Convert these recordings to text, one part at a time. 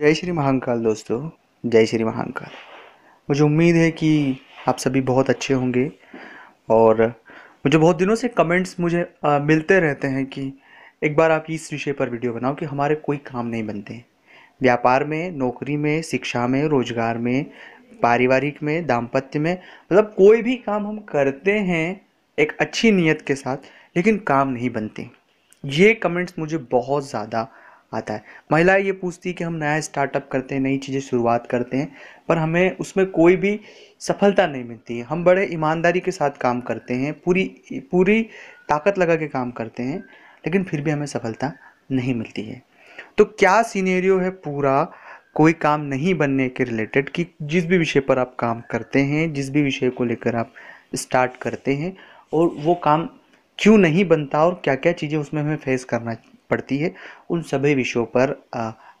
जय श्री महाकाल दोस्तों जय श्री महाकाल। मुझे उम्मीद है कि आप सभी बहुत अच्छे होंगे और मुझे बहुत दिनों से कमेंट्स मुझे आ, मिलते रहते हैं कि एक बार आप इस विषय पर वीडियो बनाओ कि हमारे कोई काम नहीं बनते। व्यापार में नौकरी में शिक्षा में रोज़गार में पारिवारिक में दाम्पत्य में मतलब कोई भी काम हम करते हैं एक अच्छी नीयत के साथ लेकिन काम नहीं बनते। ये कमेंट्स मुझे बहुत ज़्यादा आता है। महिलाएँ ये पूछती कि हम नया स्टार्टअप करते हैं, नई चीज़ें शुरुआत करते हैं, पर हमें उसमें कोई भी सफलता नहीं मिलती है। हम बड़े ईमानदारी के साथ काम करते हैं, पूरी पूरी ताकत लगा के काम करते हैं, लेकिन फिर भी हमें सफलता नहीं मिलती है। तो क्या सीनेरियो है पूरा कोई काम नहीं बनने के रिलेटेड कि जिस भी विषय पर आप काम करते हैं, जिस भी विषय को लेकर आप स्टार्ट करते हैं, और वो काम क्यों नहीं बनता और क्या क्या चीज़ें उसमें हमें फेस करना पड़ती है। उन सभी विषयों पर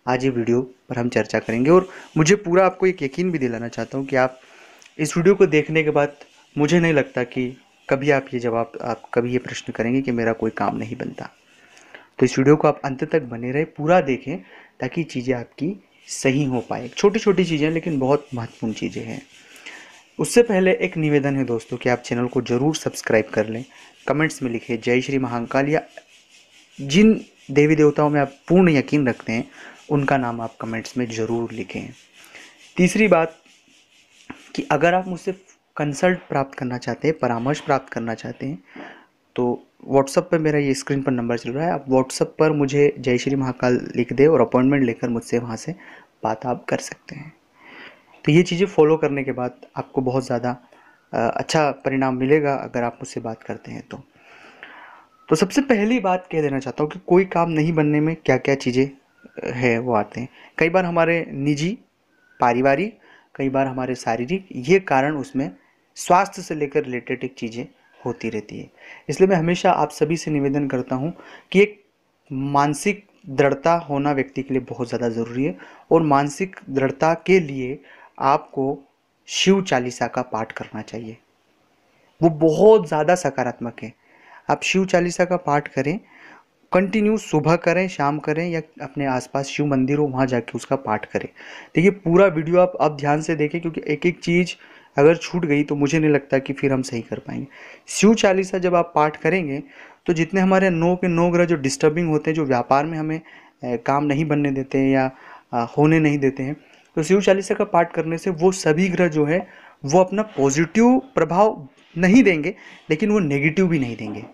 आज ये वीडियो पर हम चर्चा करेंगे और मुझे पूरा आपको एक यकीन भी दिलाना चाहता हूँ कि आप इस वीडियो को देखने के बाद मुझे नहीं लगता कि कभी आप ये जवाब, आप कभी ये प्रश्न करेंगे कि मेरा कोई काम नहीं बनता। तो इस वीडियो को आप अंत तक बने रहे, पूरा देखें ताकि चीज़ें आपकी सही हो पाए। छोटी छोटी चीज़ें लेकिन बहुत महत्वपूर्ण चीज़ें हैं। उससे पहले एक निवेदन है दोस्तों कि आप चैनल को ज़रूर सब्सक्राइब कर लें। कमेंट्स में लिखें, जय श्री महाकाल या जिन देवी देवताओं में आप पूर्ण यकीन रखते हैं, उनका नाम आप कमेंट्स में ज़रूर लिखें। तीसरी बात कि अगर आप मुझसे कंसल्ट प्राप्त करना चाहते हैं, परामर्श प्राप्त करना चाहते हैं तो व्हाट्सअप पर मेरा ये स्क्रीन पर नंबर चल रहा है। आप व्हाट्सअप पर मुझे जय श्री महाकाल लिख दे और अपॉइंटमेंट लेकर मुझसे वहाँ से बात आप कर सकते हैं। तो ये चीज़ें फॉलो करने के बाद आपको बहुत ज़्यादा अच्छा परिणाम मिलेगा अगर आप मुझसे बात करते हैं तो। तो सबसे पहली बात कह देना चाहता हूँ कि कोई काम नहीं बनने में क्या क्या चीज़ें है वो आते हैं। कई बार हमारे निजी, पारिवारिक, कई बार हमारे शारीरिक, ये कारण उसमें स्वास्थ्य से लेकर रिलेटेड एक चीज़ें होती रहती है। इसलिए मैं हमेशा आप सभी से निवेदन करता हूँ कि एक मानसिक दृढ़ता होना व्यक्ति के लिए बहुत ज़्यादा ज़रूरी है और मानसिक दृढ़ता के लिए आपको शिव चालीसा का पाठ करना चाहिए। वो बहुत ज़्यादा सकारात्मक है। आप शिव चालीसा का पाठ करें कंटिन्यू सुबह करें, शाम करें या अपने आसपास शिव मंदिर हो, वहाँ जाके उसका पाठ करें। देखिए, पूरा वीडियो आप अब ध्यान से देखें, क्योंकि एक एक चीज़ अगर छूट गई तो मुझे नहीं लगता कि फिर हम सही कर पाएँगे। शिव चालीसा जब आप पाठ करेंगे तो जितने हमारे नौ के नौ ग्रह जो डिस्टर्बिंग होते हैं, जो व्यापार में हमें काम नहीं बनने देते हैं या होने नहीं देते हैं तो शिव चालीसा का पाठ करने से वो सभी ग्रह जो है, वो अपना पॉजिटिव प्रभाव नहीं देंगे, लेकिन वो नेगेटिव भी नहीं देंगे।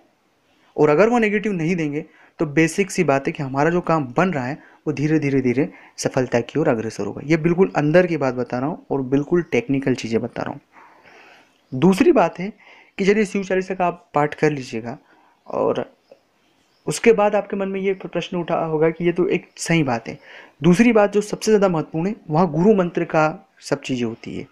और अगर वो नेगेटिव नहीं देंगे तो बेसिक सी बात है कि हमारा जो काम बन रहा है, वो धीरे धीरे धीरे सफलता की ओर अग्रसर होगा। ये बिल्कुल अंदर की बात बता रहा हूँ और बिल्कुल टेक्निकल चीज़ें बता रहा हूँ। दूसरी बात है कि चलिए शिव चालीसा का आप पाठ कर लीजिएगा और उसके बाद आपके मन में ये प्रश्न उठा होगा कि ये तो एक सही बात है। दूसरी बात जो सबसे ज़्यादा महत्वपूर्ण है, वहाँ गुरु मंत्र का सब चीज़ें होती है।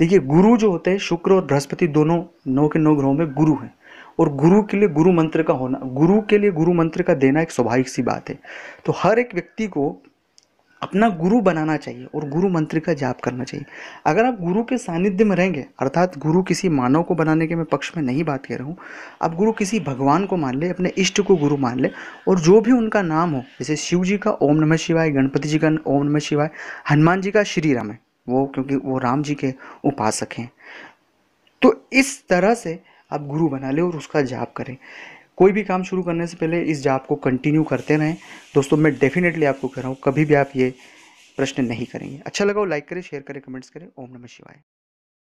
देखिए, गुरु जो होते हैं, शुक्र और बृहस्पति दोनों नौ के नौ ग्रहों में गुरु हैं। और गुरु के लिए गुरु मंत्र का होना, गुरु के लिए गुरु मंत्र का देना एक स्वाभाविक सी बात है। तो हर एक व्यक्ति को अपना गुरु बनाना चाहिए और गुरु मंत्र का जाप करना चाहिए। अगर आप गुरु के सानिध्य में रहेंगे, अर्थात गुरु किसी मानव को बनाने के मैं पक्ष में नहीं बात कर रहा हूँ, आप गुरु किसी भगवान को मान ले, अपने इष्ट को गुरु मान ले, और जो भी उनका नाम हो, जैसे शिव जी का ओम नमः शिवाय, गणपति जी का ओम नमः शिवाय, हनुमान जी का श्री राम है, वो क्योंकि वो राम जी के उपासक हैं। तो इस तरह से आप गुरु बना लें और उसका जाप करें। कोई भी काम शुरू करने से पहले इस जाप को कंटिन्यू करते रहें। दोस्तों, मैं डेफिनेटली आपको कह रहा हूँ, कभी भी आप ये प्रश्न नहीं करेंगे। अच्छा लगा हो लाइक करें शेयर करें कमेंट्स करें। ओम नमः शिवाय।